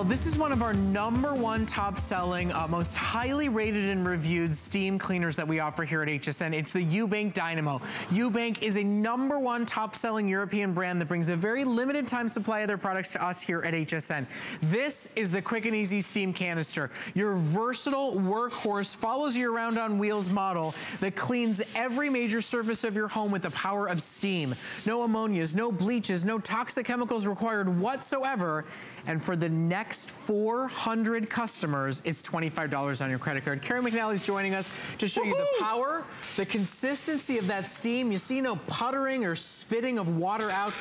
Well, this is one of our number one top selling, uh, most highly rated and reviewed steam cleaners that we offer here at HSN. It's the Ewbank Dynamo. Ewbank is a number one top selling European brand that brings a very limited time supply of their products to us here at HSN. This is the quick and easy steam canister. Your versatile workhorse follows you around on wheels model that cleans every major surface of your home with the power of steam. No ammonias, no bleaches, no toxic chemicals required whatsoever. And for the next 400 customers, it's $25 on your credit card. Carrie McNally's joining us to show you the power, the consistency of that steam. You see no puttering or spitting of water out.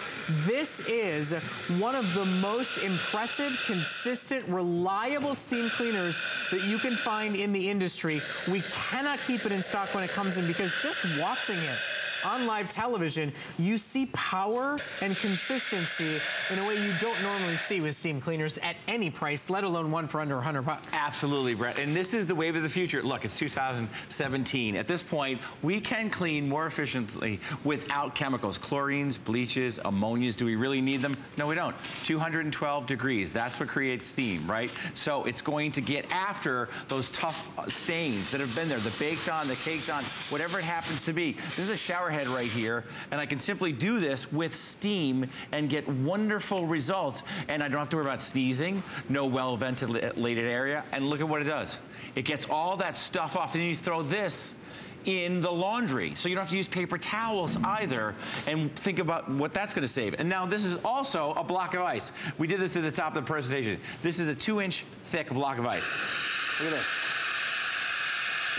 This is one of the most impressive, consistent, reliable steam cleaners that you can find in the industry. We cannot keep it in stock when it comes in because just watching it on live television, you see power and consistency in a way you don't normally see with steam cleaners at any price, let alone one for under 100 bucks. Absolutely, Brett. And this is the wave of the future. Look, it's 2017. At this point, we can clean more efficiently without chemicals. Chlorines, bleaches, ammonias. Do we really need them? No, we don't. 212 degrees. That's what creates steam, right? So it's going to get after those tough stains that have been there, the baked on, the caked on, whatever it happens to be. This is a shower head right here, and I can simply do this with steam and get wonderful results. And I don't have to worry about sneezing, no well-ventilated area. And look at what it does. It gets all that stuff off, and then you throw this in the laundry. So you don't have to use paper towels either. And think about what that's gonna save. And now this is also a block of ice. We did this at the top of the presentation. This is a two inch thick block of ice. Look at this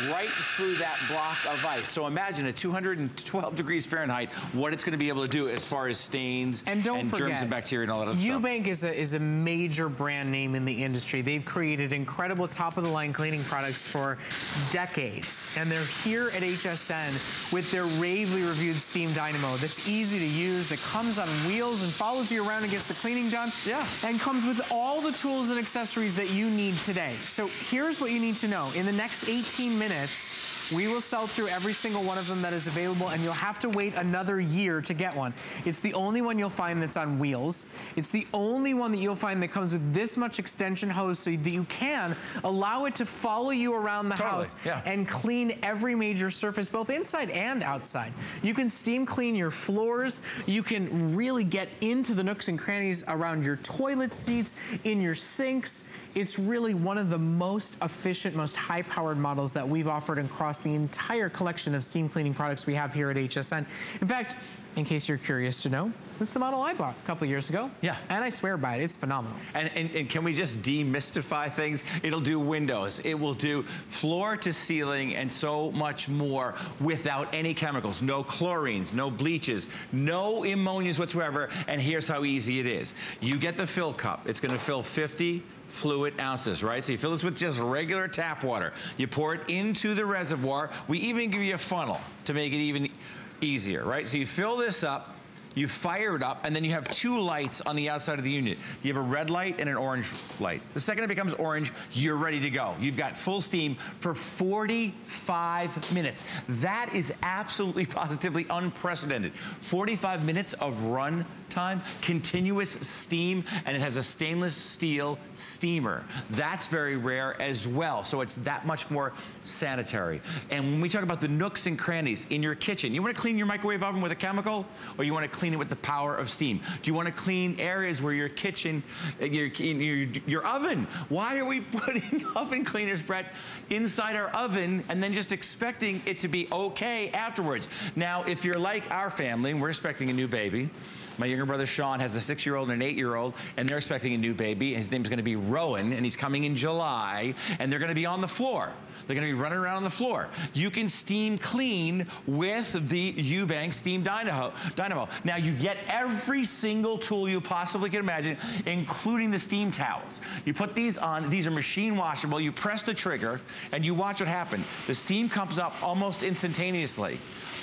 right through that block of ice. So imagine at 212 degrees Fahrenheit, what it's gonna be able to do as far as stains and, don't and forget, germs and bacteria and all that Ewbank is a, is a major brand name in the industry. They've created incredible top-of-the-line cleaning products for decades. And they're here at HSN with their ravely reviewed Steam Dynamo that's easy to use, that comes on wheels and follows you around and gets the cleaning done. Yeah. And comes with all the tools and accessories that you need today. So here's what you need to know. In the next 18 minutes, minutes, we will sell through every single one of them that is available and you'll have to wait another year to get one. It's the only one you'll find that's on wheels. It's the only one that you'll find that comes with this much extension hose so that you can allow it to follow you around the totally, house yeah. and clean every major surface, both inside and outside. You can steam clean your floors. You can really get into the nooks and crannies around your toilet seats, in your sinks. It's really one of the most efficient, most high-powered models that we've offered across the entire collection of steam cleaning products we have here at HSN. In fact, in case you're curious to know, it's the model I bought a couple years ago. Yeah. And I swear by it, it's phenomenal. And, and, and, can we just demystify things? It'll do windows, it will do floor to ceiling and so much more without any chemicals. No chlorines, no bleaches, no ammonias whatsoever. And here's how easy it is. You get the fill cup. It's gonna fill 50, fluid ounces, right? So you fill this with just regular tap water. You pour it into the reservoir. We even give you a funnel to make it even easier, right? So you fill this up, you fire it up, and then you have two lights on the outside of the unit. You have a red light and an orange light. The second it becomes orange, you're ready to go. You've got full steam for 45 minutes. That is absolutely positively unprecedented. 45 minutes of run time, continuous steam, and it has a stainless steel steamer. That's very rare as well, so it's that much more sanitary. And when we talk about the nooks and crannies in your kitchen, you wanna clean your microwave oven with a chemical, or you wanna clean it with the power of steam? Do you wanna clean areas where your kitchen, your, your, your oven, why are we putting oven cleaners, Brett, inside our oven and then just expecting it to be okay afterwards? Now, if you're like our family, and we're expecting a new baby, my younger brother Sean has a six-year-old and an eight-year-old, and they're expecting a new baby. His name's gonna be Rowan, and he's coming in July, and they're gonna be on the floor. They're gonna be running around on the floor. You can steam clean with the Ewbank Steam Dynamo. Dynamo. Now you get every single tool you possibly can imagine, including the steam towels. You put these on, these are machine washable, you press the trigger, and you watch what happens. The steam comes up almost instantaneously.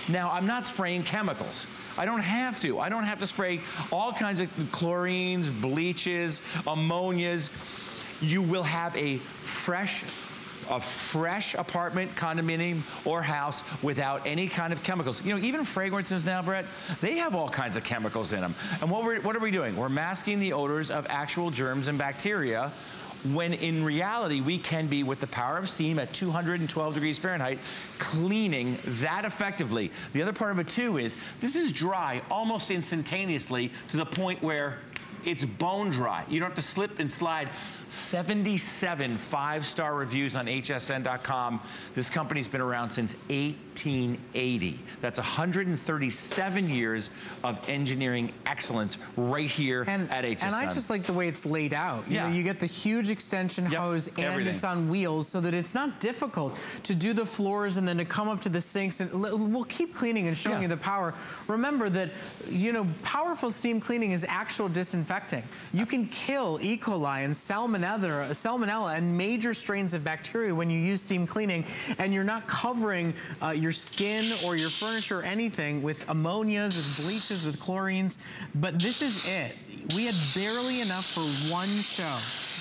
Now, I'm not spraying chemicals. I don't have to. I don't have to spray all kinds of chlorines, bleaches, ammonias. You will have a fresh a fresh apartment, condominium, or house without any kind of chemicals. You know, even fragrances now, Brett, they have all kinds of chemicals in them. And what, we're, what are we doing? We're masking the odors of actual germs and bacteria when in reality, we can be, with the power of steam at 212 degrees Fahrenheit, cleaning that effectively. The other part of it too is, this is dry almost instantaneously to the point where it's bone dry. You don't have to slip and slide. 77 five-star reviews on hsn.com. This company's been around since 1880. That's 137 years of engineering excellence right here and, at HSN. And I just like the way it's laid out. You yeah. know, you get the huge extension yep, hose and everything. it's on wheels so that it's not difficult to do the floors and then to come up to the sinks and we'll keep cleaning and showing yeah. you the power. Remember that, you know, powerful steam cleaning is actual disinfecting. You can kill E. coli and salmonella, and major strains of bacteria when you use steam cleaning and you're not covering uh, your skin or your furniture or anything with ammonias, with bleaches, with chlorines. But this is it. We had barely enough for one show.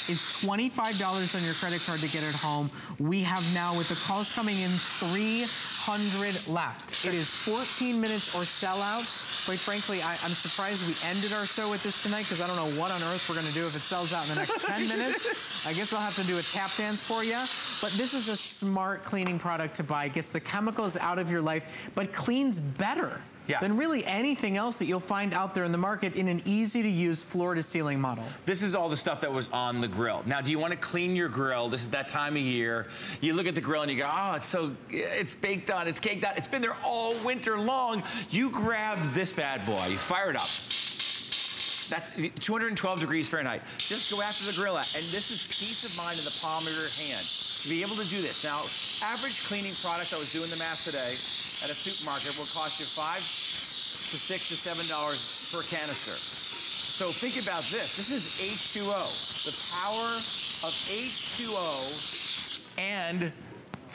It's $25 on your credit card to get it home. We have now, with the calls coming in, 300 left. It is 14 minutes or sell out. Quite frankly, I, am surprised we ended our show with this tonight because I don't know what on earth we're going to do if it sells out in the next 10 minutes. I guess I'll have to do a tap dance for you. But this is a smart cleaning product to buy. It gets the chemicals out of your life, but cleans better yeah. than really anything else that you'll find out there in the market in an easy to use floor to ceiling model. This is all the stuff that was on the grill. Now, do you want to clean your grill? This is that time of year. You look at the grill and you go, oh, it's so, it's baked on, it's caked on. It's been there all winter long. You grab this bad boy, you fire it up. That's 212 degrees Fahrenheit. Just go after the grill. And this is peace of mind in the palm of your hand. To be able to do this. Now, average cleaning product, I was doing the math today, at a supermarket will cost you five to six to seven dollars per canister. So think about this. This is H2O. The power of H2O and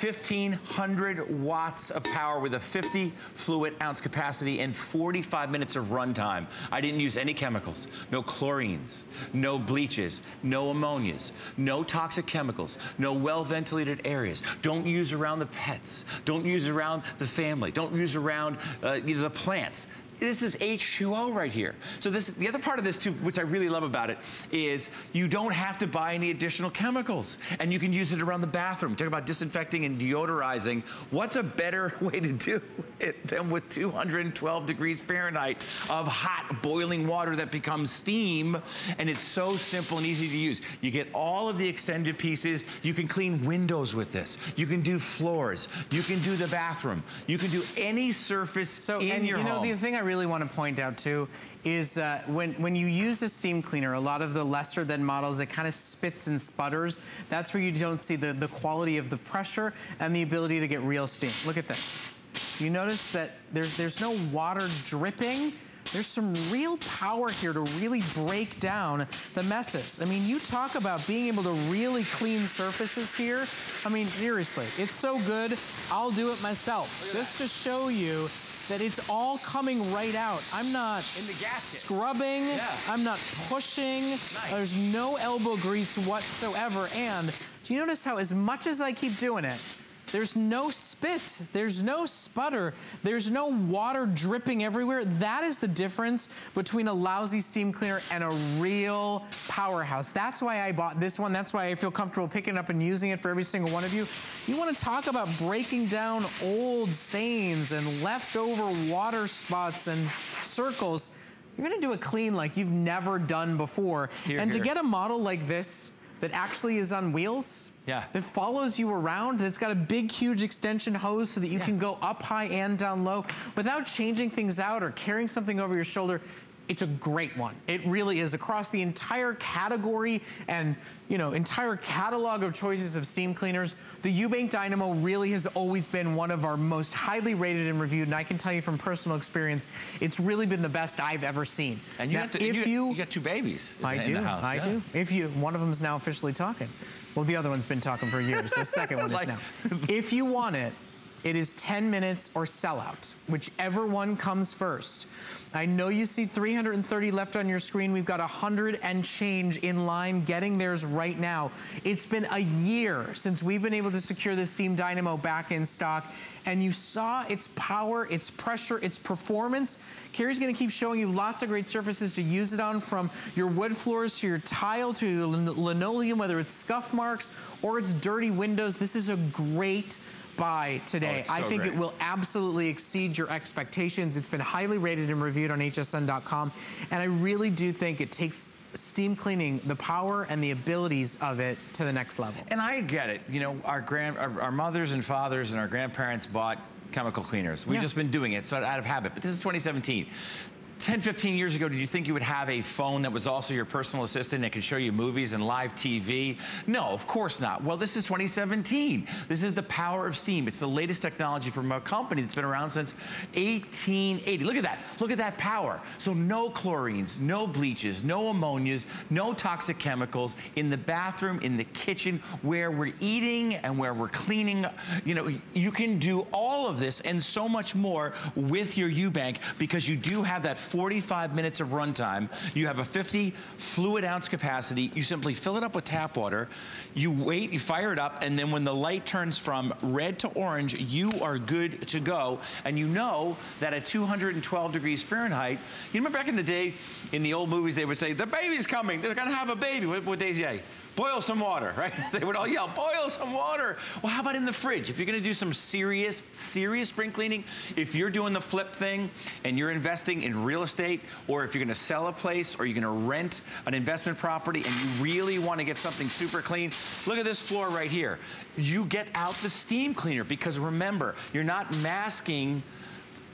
1,500 watts of power with a 50 fluid ounce capacity and 45 minutes of runtime. I didn't use any chemicals, no chlorines, no bleaches, no ammonias, no toxic chemicals, no well-ventilated areas. Don't use around the pets. Don't use around the family. Don't use around uh, you know, the plants this is H2O right here. So this the other part of this too, which I really love about it, is you don't have to buy any additional chemicals. And you can use it around the bathroom. Talk about disinfecting and deodorizing. What's a better way to do it than with 212 degrees Fahrenheit of hot boiling water that becomes steam. And it's so simple and easy to use. You get all of the extended pieces. You can clean windows with this. You can do floors. You can do the bathroom. You can do any surface so, in and your you know, home. The thing I really want to point out too is uh, when, when you use a steam cleaner, a lot of the lesser than models, it kind of spits and sputters. That's where you don't see the, the quality of the pressure and the ability to get real steam. Look at this. You notice that there's, there's no water dripping. There's some real power here to really break down the messes. I mean, you talk about being able to really clean surfaces here. I mean, seriously, it's so good, I'll do it myself. Just that. to show you that it's all coming right out. I'm not in the gasket. scrubbing. Yeah. I'm not pushing. Nice. There's no elbow grease whatsoever. And do you notice how as much as I keep doing it, there's no spit. There's no sputter. There's no water dripping everywhere. That is the difference between a lousy steam cleaner and a real powerhouse. That's why I bought this one. That's why I feel comfortable picking up and using it for every single one of you. You want to talk about breaking down old stains and leftover water spots and circles. You're going to do a clean like you've never done before. Here, and here. to get a model like this that actually is on wheels, yeah. That follows you around. That's got a big, huge extension hose so that you yeah. can go up high and down low without changing things out or carrying something over your shoulder. It's a great one. It really is across the entire category and, you know, entire catalog of choices of steam cleaners. The Ewbank Dynamo really has always been one of our most highly rated and reviewed. And I can tell you from personal experience, it's really been the best I've ever seen. And you, now, got, to, if you, you, got two babies I in do, the house. I yeah. do. If you, one of them is now officially talking. Well, the other one's been talking for years. The second one like, is now. If you want it, It is 10 minutes or sellout, whichever one comes first. I know you see 330 left on your screen. We've got 100 and change in line getting theirs right now. It's been a year since we've been able to secure the Steam Dynamo back in stock and you saw its power, its pressure, its performance. Carrie's gonna keep showing you lots of great surfaces to use it on from your wood floors to your tile to your linoleum, whether it's scuff marks or it's dirty windows. This is a great buy today. Oh, so I think great. it will absolutely exceed your expectations. It's been highly rated and reviewed on hsn.com. And I really do think it takes steam cleaning, the power and the abilities of it to the next level. And I get it. You know, our grand, our, our mothers and fathers and our grandparents bought chemical cleaners. We've Yeah. just been doing it, so out of habit. But this is 2017. 10, 15 years ago, did you think you would have a phone that was also your personal assistant that could show you movies and live TV? No, of course not. Well, this is 2017. This is the power of steam. It's the latest technology from a company that's been around since 1880. Look at that. Look at that power. So no chlorines, no bleaches, no ammonias, no toxic chemicals in the bathroom, in the kitchen, where we're eating and where we're cleaning. You know, you can do all of this and so much more with your Ewbank because you do have that 45 minutes of runtime. You have a 50 fluid ounce capacity. You simply fill it up with tap water. You wait, you fire it up, and then when the light turns from red to orange, you are good to go. And you know that at 212 degrees Fahrenheit, you remember back in the day, in the old movies, they would say, the baby's coming, they're gonna have a baby. What say? Boil some water, right? They would all yell, boil some water. Well, how about in the fridge? If you're gonna do some serious, serious spring cleaning, if you're doing the flip thing and you're investing in real estate, or if you're gonna sell a place, or you're gonna rent an investment property and you really wanna get something super clean, look at this floor right here. You get out the steam cleaner because remember, you're not masking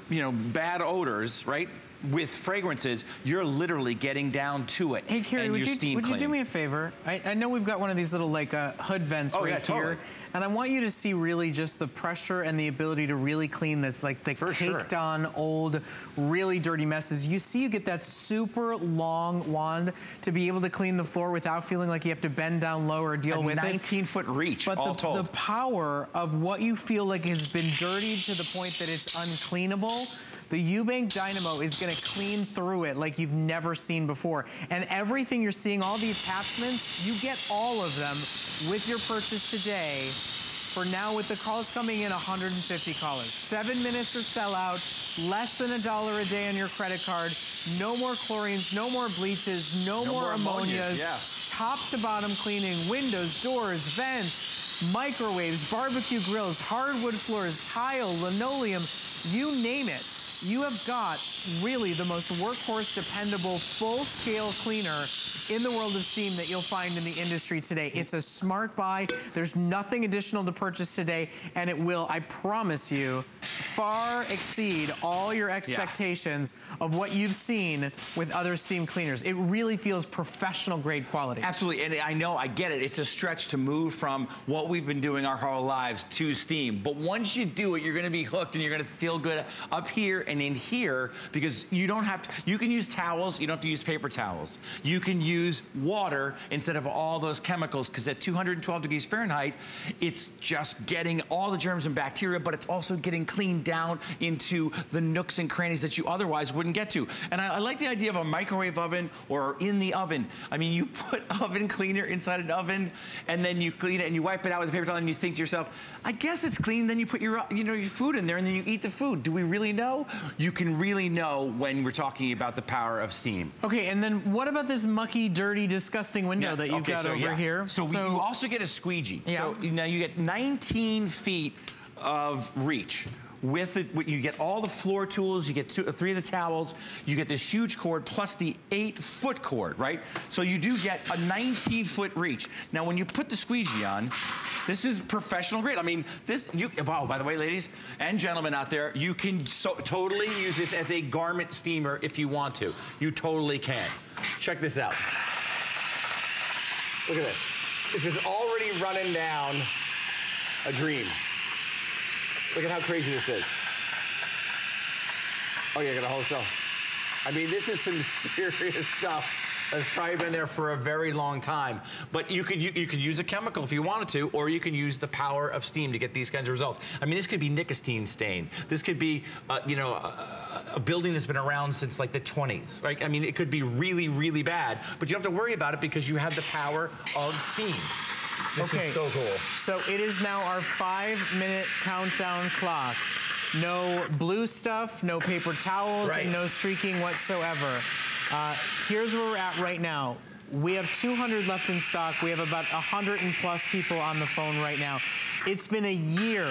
you know, bad odors, right? With fragrances, you're literally getting down to it. Hey, Carrie, and would, steam would you do me a favor? I, I know we've got one of these little like uh, hood vents Oh, right yeah, totally. here. And I want you to see really just the pressure and the ability to really clean that's like the For sure. caked on old, really dirty messes. You see you get that super long wand to be able to clean the floor without feeling like you have to bend down low or deal A with it. 19 foot reach, But all the, told. the power of what you feel like has been dirtied to the point that it's uncleanable, the Ewbank Dynamo is gonna clean through it like you've never seen before. And everything you're seeing, all the attachments, you get all of them with your purchase today. For now, with the calls coming in, 150 callers. Seven minutes or sellout, less than a dollar a day on your credit card. No more chlorines, no more bleaches, no, No more, more ammonias, ammonias. yeah. Top to bottom cleaning, windows, doors, vents, microwaves, barbecue grills, hardwood floors, tile, linoleum, you name it. You have got really the most workhorse, dependable, full-scale cleaner in the world of steam that you'll find in the industry today. It's a smart buy. There's nothing additional to purchase today, and it will, I promise you, far exceed all your expectations of what you've seen with other steam cleaners. It really feels professional grade quality. Absolutely, and I know, I get it. It's a stretch to move from what we've been doing our whole lives to steam. But once you do it, you're gonna be hooked and you're gonna feel good up here and in here because you don't have to, you can use towels, you don't have to use paper towels. You can use water instead of all those chemicals because at 212 degrees Fahrenheit, it's just getting all the germs and bacteria, but it's also getting cleaned down into the nooks and crannies that you otherwise wouldn't get to. And I, I like the idea of a microwave oven or in the oven. I mean, you put oven cleaner inside an oven and then you clean it and you wipe it out with a paper towel and you think to yourself, I guess it's clean. Then you put your, you know, your food in there and then you eat the food. Do we really know? You can really know when we're talking about the power of steam. Okay, and then what about this mucky, dirty, disgusting window that you've okay, got so, over yeah. here? So, we, you also get a squeegee. Yeah. So now you get 19 feet of reach. With it, you get all the floor tools, you get two, uh, three of the towels, you get this huge cord plus the eight foot cord, right? So you do get a 19 foot reach. Now when you put the squeegee on, this is professional grade. I mean, this, you, wow, by the way, ladies and gentlemen out there, you can so, totally use this as a garment steamer if you want to. You totally can. Check this out. Look at this. This is already running down a dream. Look at how crazy this is. Oh yeah, I got a whole stuff. I mean, this is some serious stuff It's probably been there for a very long time. But you could you, you, could use a chemical if you wanted to, or you can use the power of steam to get these kinds of results. I mean, this could be nicotine stain. This could be, uh, you know, a, a, building that's been around since like the 20s. Right? I mean, it could be really, really bad, but you don't have to worry about it because you have the power of steam. This okay. is so cool. So it is now our five-minute countdown clock. No blue stuff, no paper towels, right. and no streaking whatsoever. Uh, here's where we're at right now. We have 200 left in stock. We have about 100 and plus people on the phone right now. It's been a year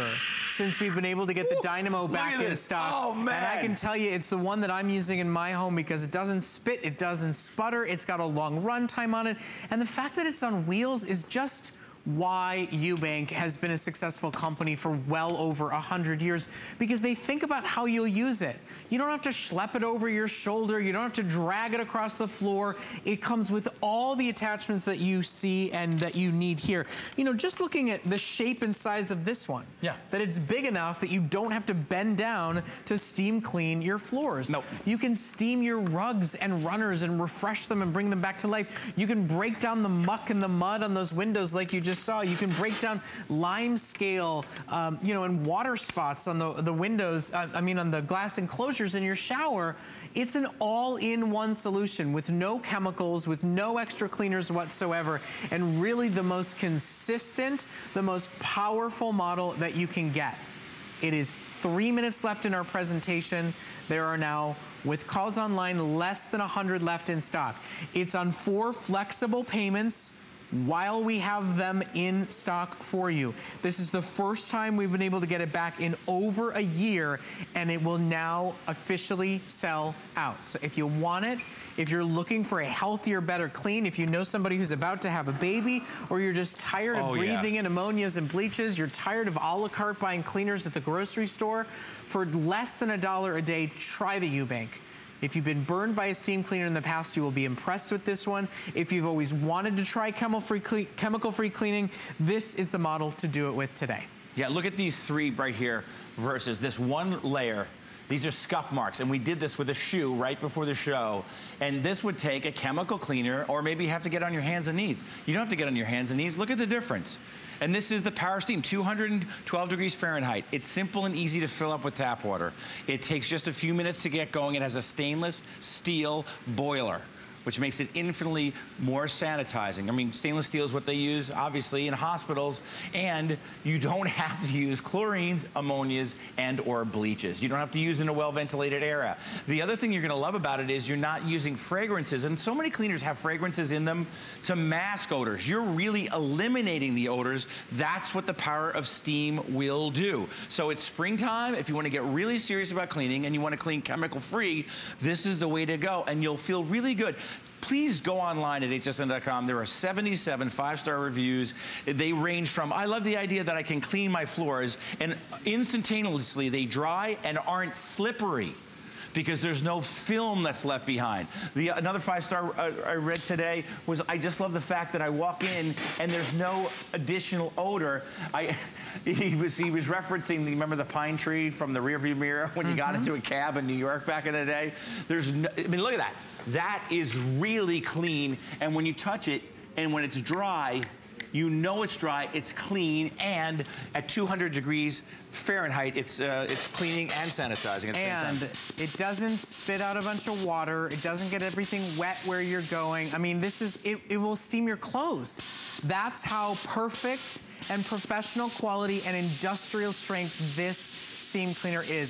since we've been able to get the Dynamo back in stock. Oh, man. And I can tell you, it's the one that I'm using in my home because it doesn't spit, it doesn't sputter, it's got a long run time on it. And the fact that it's on wheels is just why Ewbank has been a successful company for well over 100 years because they think about how you'll use it. You don't have to schlep it over your shoulder. You don't have to drag it across the floor. It comes with all the attachments that you see and that you need here. You know, just looking at the shape and size of this one. Yeah. That it's big enough that you don't have to bend down to steam clean your floors. Nope. You can steam your rugs and runners and refresh them and bring them back to life. You can break down the muck and the mud on those windows like you just saw. You can break down lime scale, um, you know, and water spots on the, the windows, uh, I mean, on the glass enclosures in your shower. It's an all-in-one solution with no chemicals, with no extra cleaners whatsoever, and really the most consistent, the most powerful model that you can get. It is three minutes left in our presentation. There are now, with calls online, less than 100 left in stock. It's on four flexible payments while we have them in stock for you. This is the first time we've been able to get it back in over a year and it will now officially sell out. So if you want it, if you're looking for a healthier, better clean, if you know somebody who's about to have a baby, or you're just tired oh, of breathing yeah. in ammonias and bleaches, you're tired of a la carte buying cleaners at the grocery store, for less than a dollar a day, try the Ewbank. If you've been burned by a steam cleaner in the past, you will be impressed with this one. If you've always wanted to try chemical-free chemical cleaning, this is the model to do it with today. Yeah, look at these three right here versus this one layer these are scuff marks, and we did this with a shoe right before the show. And this would take a chemical cleaner, or maybe you have to get on your hands and knees. You don't have to get on your hands and knees. Look at the difference. And this is the Power Steam, 212 degrees Fahrenheit. It's simple and easy to fill up with tap water. It takes just a few minutes to get going. It has a stainless steel boiler which makes it infinitely more sanitizing. I mean, stainless steel is what they use, obviously, in hospitals, and you don't have to use chlorines, ammonias, and or bleaches. You don't have to use in a well-ventilated area. The other thing you're gonna love about it is you're not using fragrances, and so many cleaners have fragrances in them to mask odors. You're really eliminating the odors. That's what the power of steam will do. So it's springtime. If you wanna get really serious about cleaning and you wanna clean chemical-free, this is the way to go, and you'll feel really good please go online at hsn.com. There are 77 five-star reviews. They range from, I love the idea that I can clean my floors, and instantaneously they dry and aren't slippery because there's no film that's left behind. The Another five-star uh, I read today was, I just love the fact that I walk in and there's no additional odor. I, he was he was referencing, the, remember the pine tree from the rearview mirror when you mm -hmm. got mm-hmm. into a cab in New York back in the day? There's no, I mean, look at that. That is really clean, and when you touch it, and when it's dry, you know it's dry, it's clean, and at 200 degrees Fahrenheit, it's uh, it's cleaning and sanitizing And it doesn't spit out a bunch of water. It doesn't get everything wet where you're going. I mean, this is, it, it will steam your clothes. That's how perfect and professional quality and industrial strength this steam cleaner is.